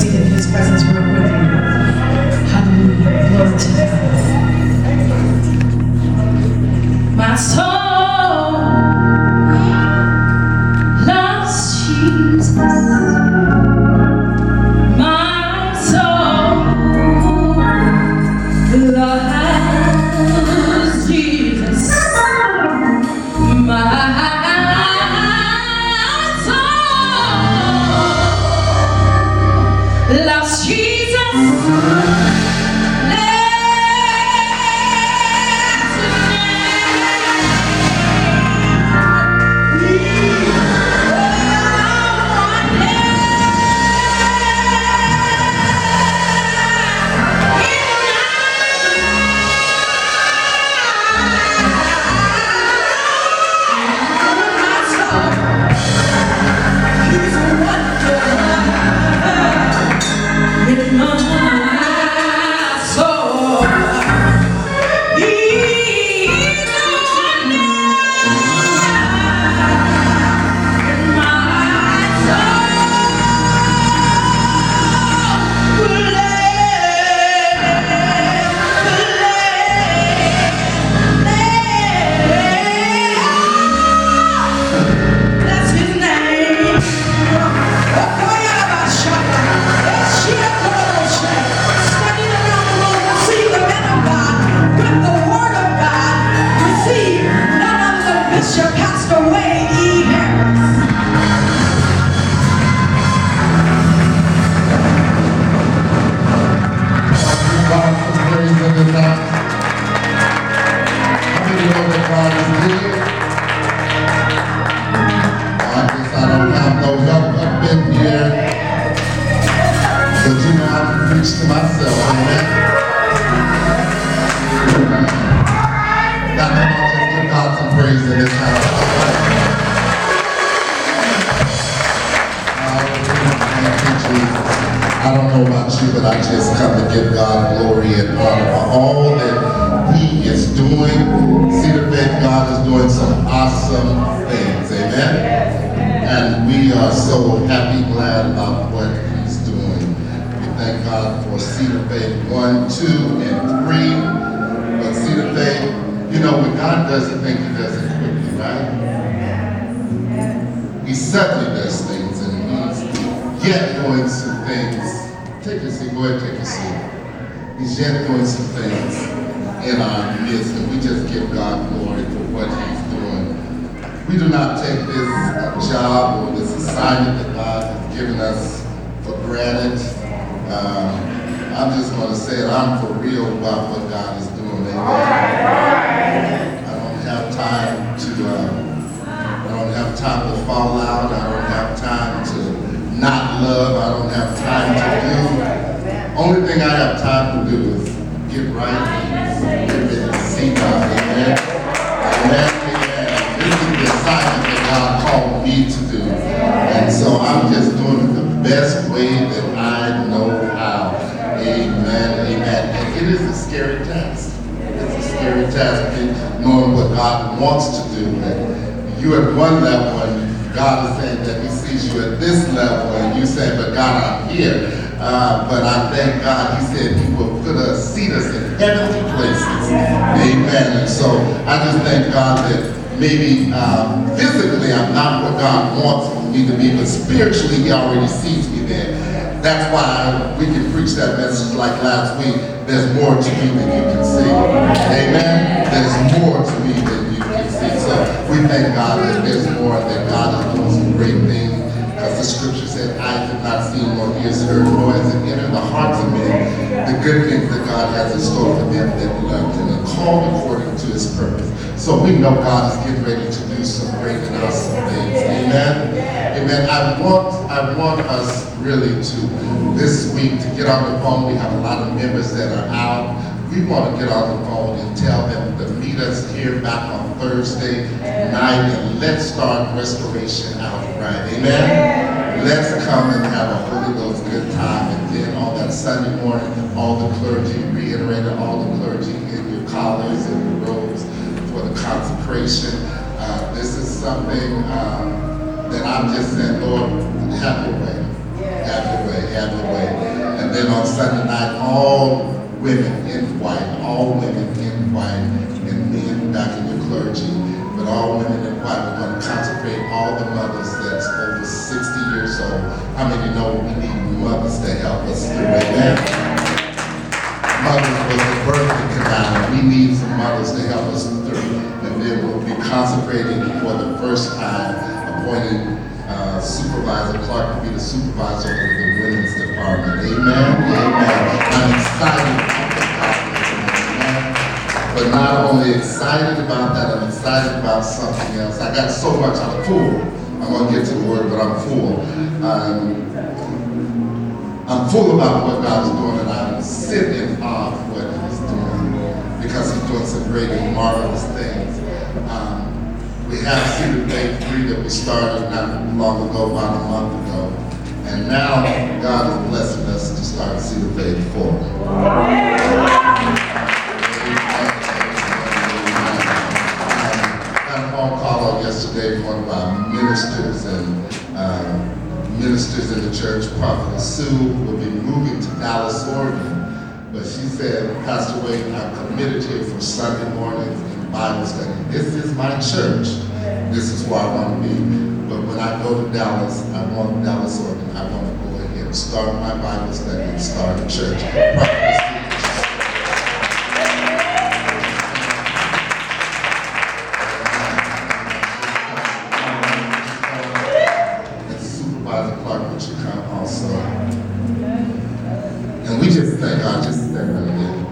seated, His presence work with you. Hallelujah. Glory to God. My soul yet doing some things. Take a seat, go ahead, take a seat. He's yet doing some things in our midst, and we just give God glory for what he's doing. We do not take this job or this assignment that God has given us for granted. Um, I'm just going to say it, I'm for real about what God is doing. Amen. I don't have time to. Uh, I don't have time to fall out. I don't have time to not love. I don't have time to do. Only thing I have time to do is get right and get ready to see God. Amen. Amen. This is the assignment that God called me to do. And so I'm just doing it the best way that I know how. Amen. Amen. And it is a scary task. It's a scary task in knowing what God wants to do. And you at one level and God is saying that he sees you at this level and you say, but God, I'm here. Uh, but I thank God, he said he will put us, seat us in heavenly places. Amen. And so I just thank God that maybe um, physically I'm not what God wants me to be, but spiritually he already sees me there. That's why we can preach that message like last week. There's more to me than you can see. Amen. There's more to me than you can see. So we thank God that there's more, that God is doing some great things. The scripture said, eyes have not seen, nor ears heard, nor has it entered the hearts of men, the good things that God has in store for them that love him and called according to his purpose. So we know God is getting ready to do some great and awesome things. Amen. Amen. I want I want us really to this week to get on the phone. We have a lot of members that are out. We want to get on the phone and tell them to meet us here back on Thursday night and let's start restoration out right. Amen. Let's come and have a Holy Ghost good time. And then on that Sunday morning, all the clergy reiterated all the clergy in your collars and your robes for the consecration. Uh, this is something um, that I'm just saying, Lord, have your way. Have your way, have your way. And then on Sunday night, all women in white, all women in white, and men back in the clergy, but all women in white. We're going to consecrate all the mothers that's over 60 years old. How many know we need mothers to help us through it? Mothers was the birthing canal. We need some mothers to help us through. And then we'll be consecrating for the first time, Supervisor Clark to be the supervisor of the women's department. Amen. Amen. I'm excited. But not only excited about that, I'm excited about something else. I got so much, I'm full. I'm gonna get to the word, but I'm full. Um, I'm full about what God is doing, and I'm sitting in awe of what He's doing because He's doing some great and marvelous things. Um, we have Seed of Faith 3 that we started not long ago, about a month ago, and now God is blessing us to start Seed of Faith 4. Got a phone call yesterday from one of our ministers and um, ministers in the church, Prophet Sue, will be moving to Dallas, Oregon. But she said, Pastor Wade, I'm committed here for Sunday mornings Bible study. This is my church. This is where I want to be. But when I go to Dallas, I want Dallas, Oregon. I want to go ahead and start my Bible study and start a church. And we just thank God, just right there.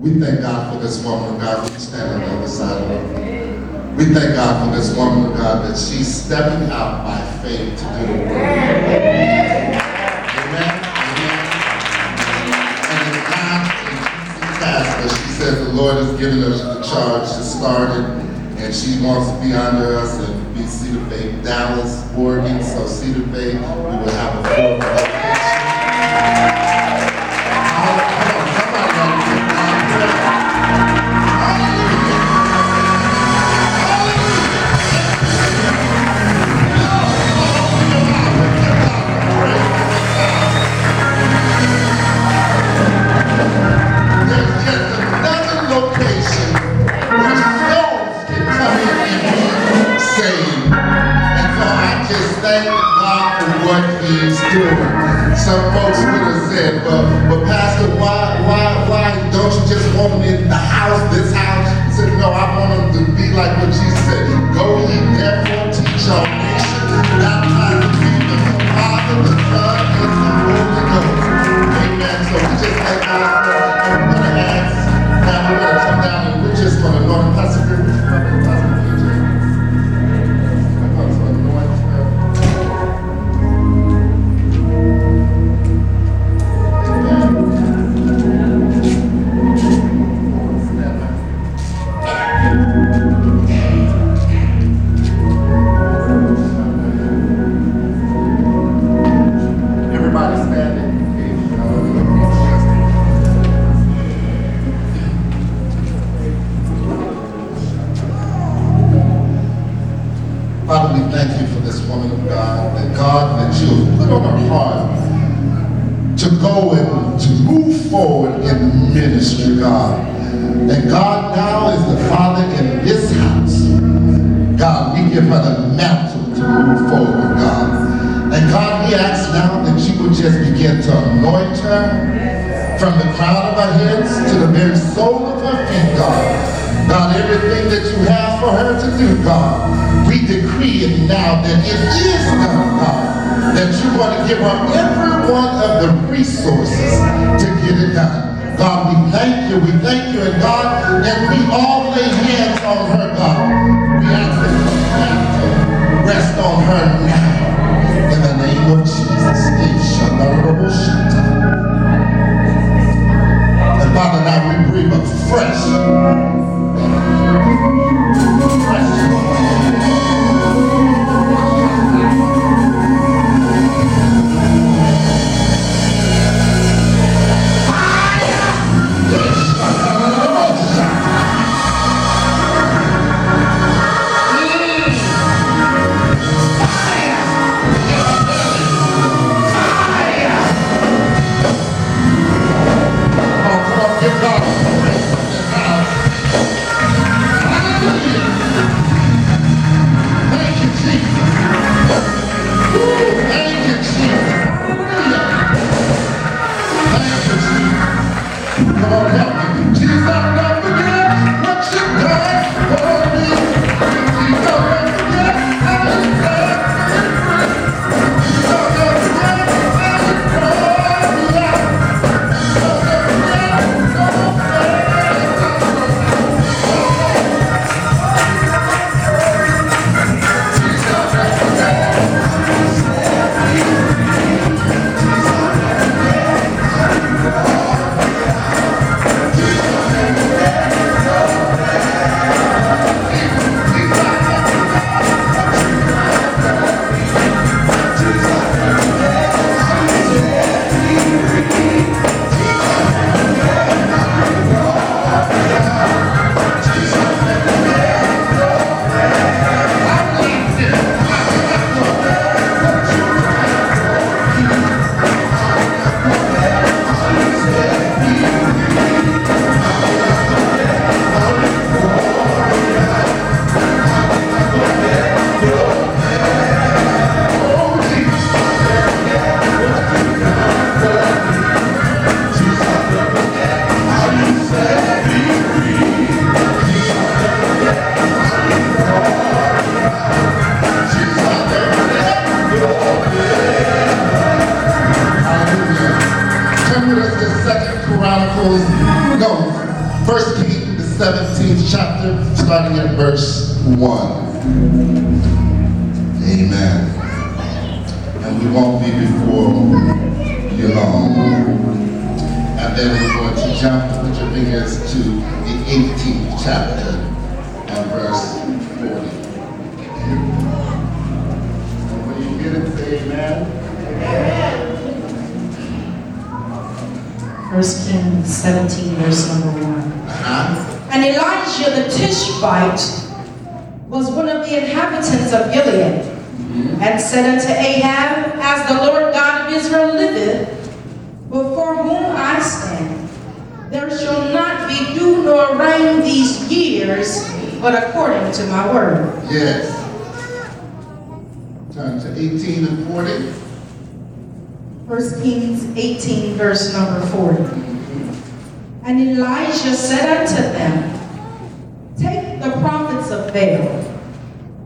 We thank God for this woman of God. We thank God for this woman of God that she's stepping out by faith to do the work. Amen. Amen. And task, but she says the Lord has given us the charge to start it, and she wants to be under us and be Seed of Faith, Dallas, Oregon. So Seed of Faith, we will have a her head to the very sole of her feet, God. God, everything that you have for her to do, God, we decree it now that it is done, God. That you want to give her every one of the resources to get it done. God, we thank you, we thank you, and God, and we all lay hands on her, God. We ask that mantle rest on her now. In the name of Jesus. Ishandarabashata. Father, now we breathe a fresh, us to Second Chronicles, no, First King, the 17th chapter, starting at verse 1. Amen. And we won't be before you long. And then we're going to jump with your fingers to the 18th chapter and verse 40. And when you get it, say amen. amen. First Kings 17, verse number 1. Uh-huh. And Elijah the Tishbite was one of the inhabitants of Gilead, and said unto Ahab, As the Lord God of Israel liveth, before whom I stand, there shall not be dew nor rain these years, but according to my word. Yes. Turn to 18 and 40. First Kings 18, verse number 40. And Elijah said unto them, Take the prophets of Baal,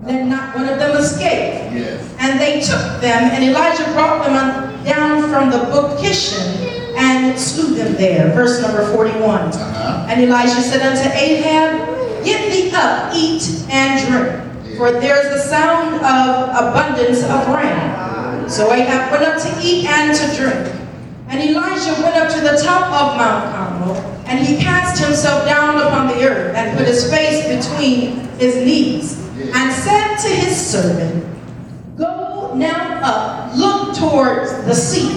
let not one of them escape. Yes. And they took them, and Elijah brought them down from the book Kishon and slew them there. Verse number 41. Uh-huh. And Elijah said unto Ahab, Get thee up, eat and drink, for there is the sound of abundance of rain. So Ahab went up to eat and to drink. And Elijah went up to the top of Mount Carmel, and he cast himself down upon the earth and put his face between his knees, and said to his servant, Go now up, look towards the sea.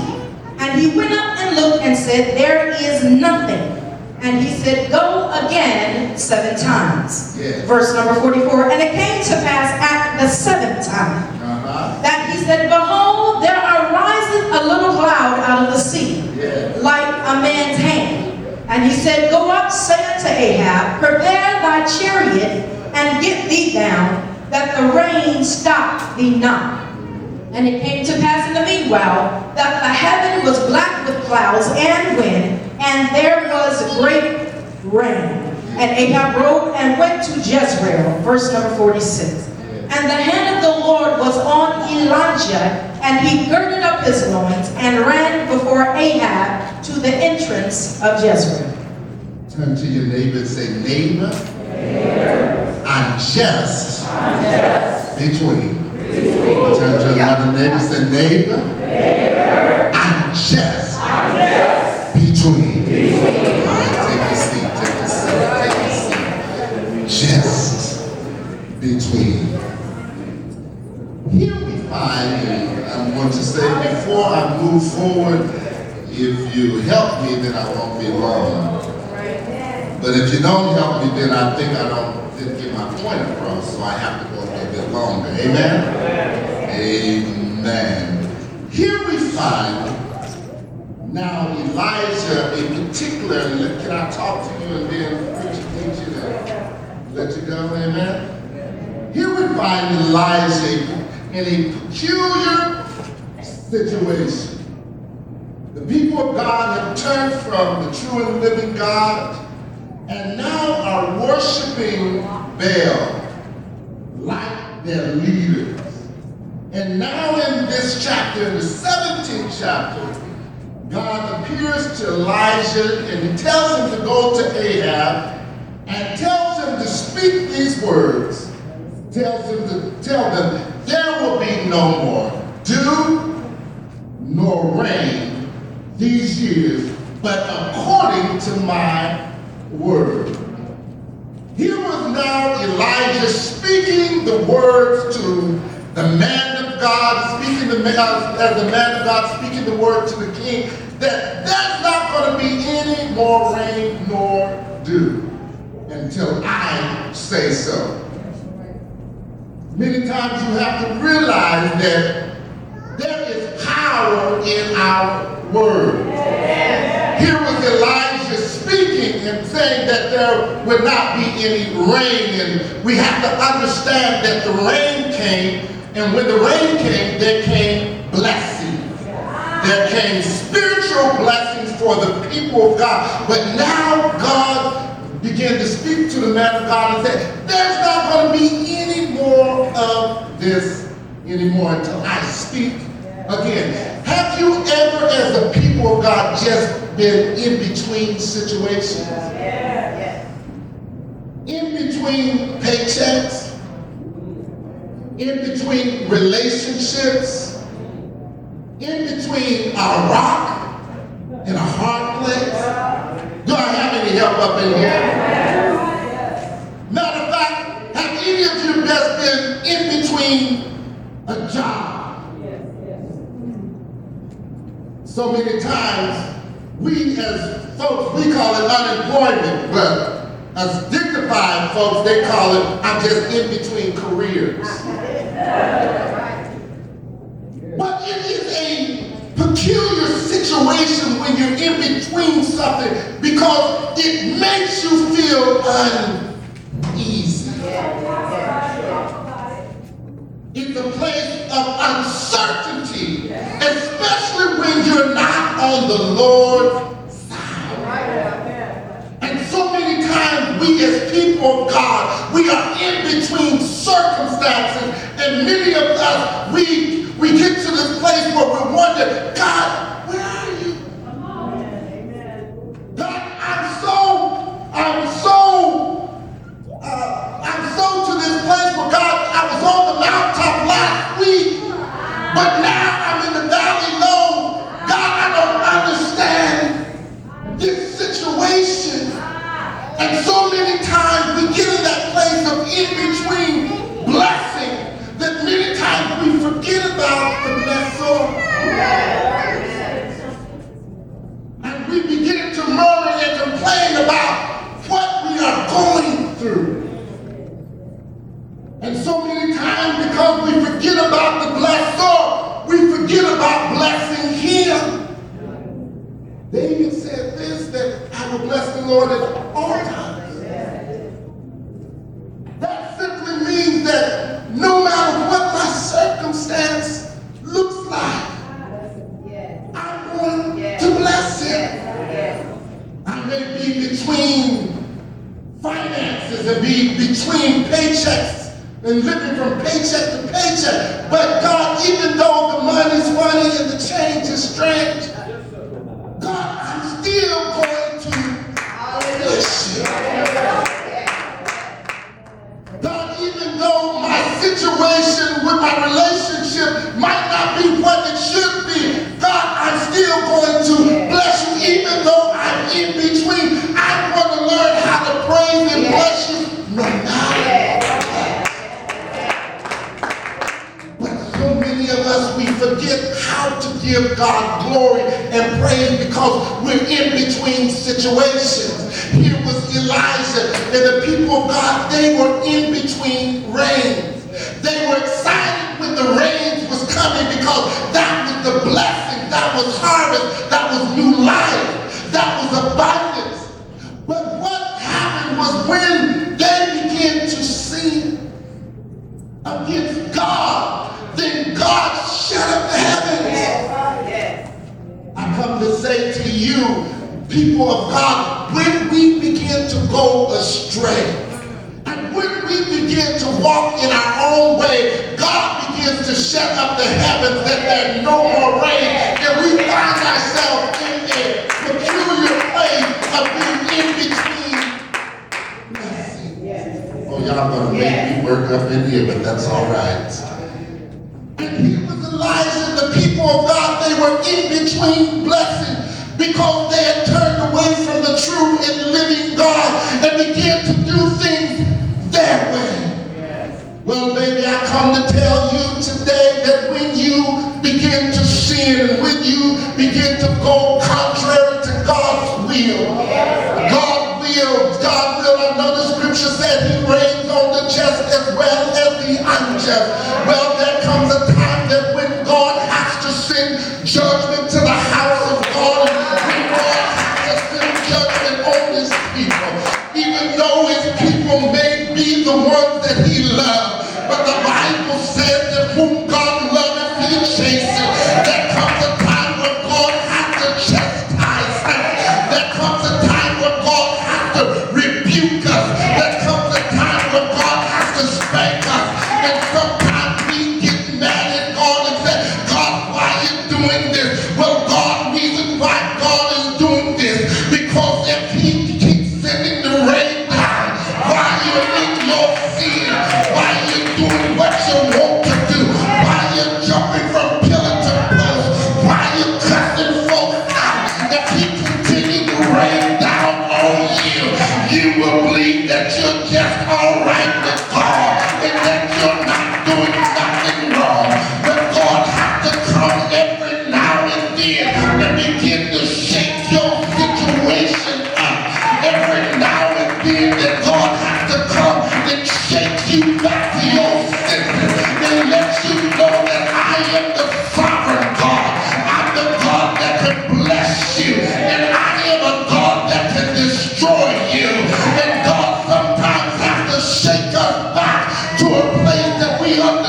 And he went up and looked and said, There is nothing. And he said, Go again seven times. Yes. Verse number 44. And it came to pass at the seventh time Uh-huh. that he said, Behold, there ariseth a little cloud out of the sea, Yes. like a man's hand. And he said, Go up, say unto Ahab, Prepare thy chariot, and get thee down, that the rain stop thee not. And it came to pass in the meanwhile that the heaven was black with clouds and wind, and there was great rain. And Ahab rode and went to Jezreel, verse number 46. And the hand of the Lord was on Elijah, and he girded up his loins and ran before Ahab to the entrance of Jezreel. Turn to your neighbor and say, neighbor, I'm just between. Turn to another neighbor and say, neighbor, I'm just between. All right, take a seat, take a seat, take a seat. Just between. Here we find, and I'm going to say before I move forward, if you help me, then I won't be long. But if you don't help me, then I think I don't didn't get my point across, so I have to go a little bit longer. Amen? Amen. Here we find now Elijah in particular, can I talk to you and then preach teach you and let you go? Amen? Here we find Elijah in a peculiar situation. People of God have turned from the true and living God and now are worshiping Baal like their leaders. And now in this chapter, in the 17th chapter, God appears to Elijah and he tells him to go to Ahab and tells him to speak these words. Tells him to tell them there will be no more dew nor rain these years, but according to my word. Here was now Elijah speaking the words to the man of God, speaking the man, as the man of God speaking the word to the king, that there's not going to be any more rain nor dew until I say so. Many times you have to realize that there is power in our word. Here was Elijah speaking and saying that there would not be any rain, and we have to understand that the rain came, and when the rain came, there came blessings. There came spiritual blessings for the people of God. But now God began to speak to the man of God and said, There's not going to be any more of this anymore until I speak again. Have you ever, as a people of God, just been in between situations? In between paychecks, in between relationships, in between a rock and a hard place. Do I have any help up in here? Matter of fact, have any of you just been in between a job? So many times, we as folks, we call it unemployment, but as dignified folks, they call it, I'm just in between careers. But it is a peculiar situation when you're in between something because it makes you feel uneasy. It's a place of uncertainty, especially when you're not on the Lord's side. And so many times we as people of God, we are in between circumstances, and many of us, we we get to this place where we wonder, God, where are you? God, I'm so, I'm so, uh, I'm so to this place where God, I was on the mountaintop last week, but now may be between finances and be between paychecks and living from paycheck to paycheck. But God, even though the money's funny and the change is strange, God, I'm still going to bless you. God, even though my situation with my relationship might not be what it should be, God, I'm still going to bless you. Even though I'm in between, I'm going to learn how to you no matter But so many of us, we forget how to give God glory and praise because we're in between situations. Here was Elijah and the people of God, they were in between rains. They were excited when the rains was coming because that was the blessing, that was harvest, that was people of God, when we begin to go astray, and when we begin to walk in our own way, God begins to shut up the heavens that there's no more rain, and we find ourselves in a peculiar place of being in between. Oh, y'all gonna make me work up in here, but that's all right. And here was Elijah, the people of God, they were in between blessings because they had turned away from the true and living God and begin to do things their way. Well, baby, I come to tell you today that when you begin to sin and when you begin to go contrary to God's will, God will, God will. I know the scripture said he rains on the just as well as the unjust.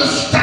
está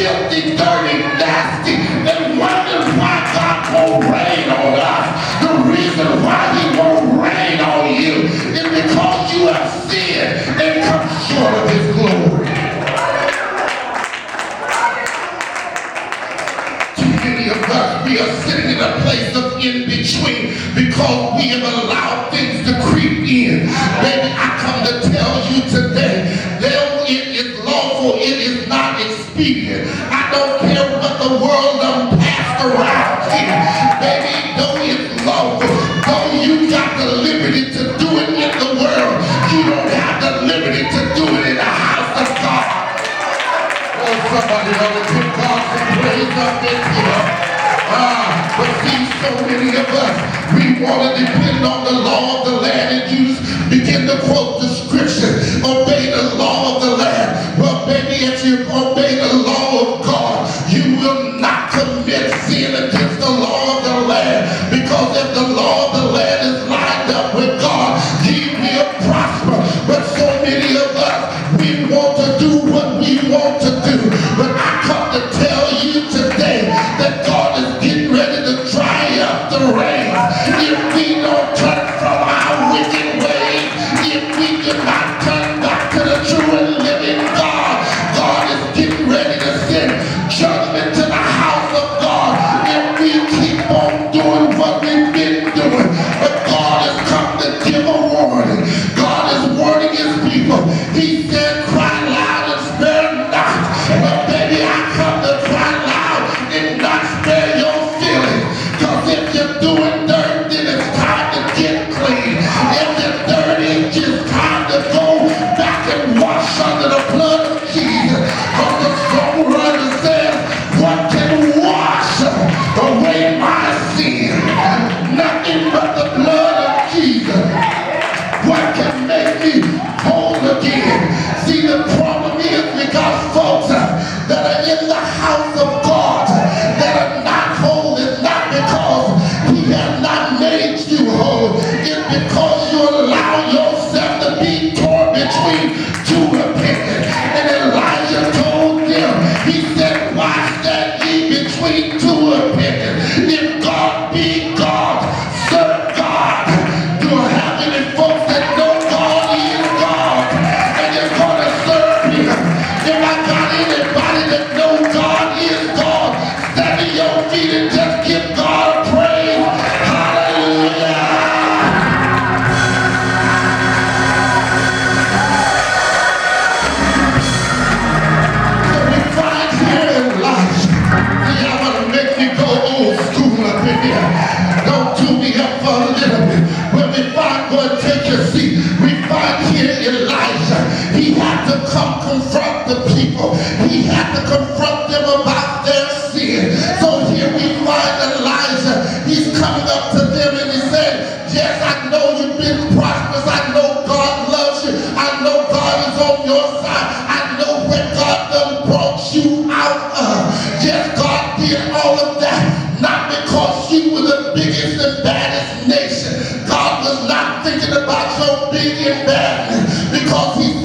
filthy, dirty, nasty, They wonder why God won't rain on us. The reason why he won't rain on you is because you have sinned and come short of his glory. Too many of us, we are sitting in a place of in between because we have allowed us. We want to depend on vingaste don't think in that because he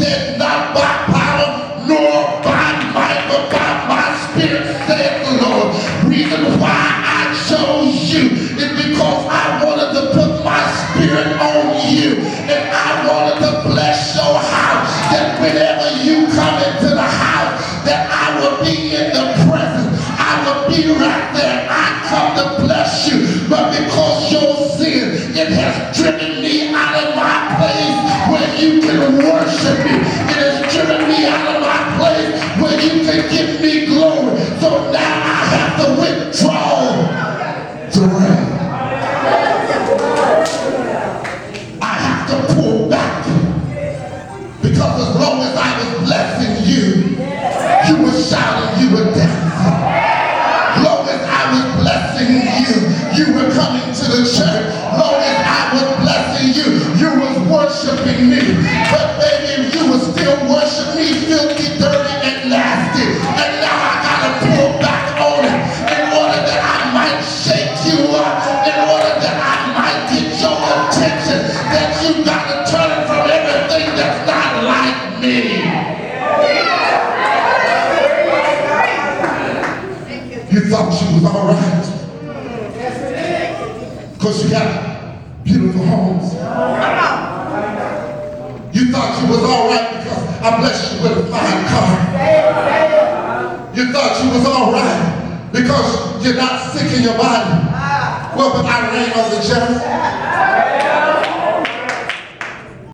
to the church. sick in your body. Well, but I rain on the chest.